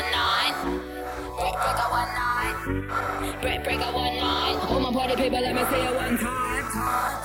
one nine. Break one nine. Break breaker one nine. All my party people, let me see you one time. time.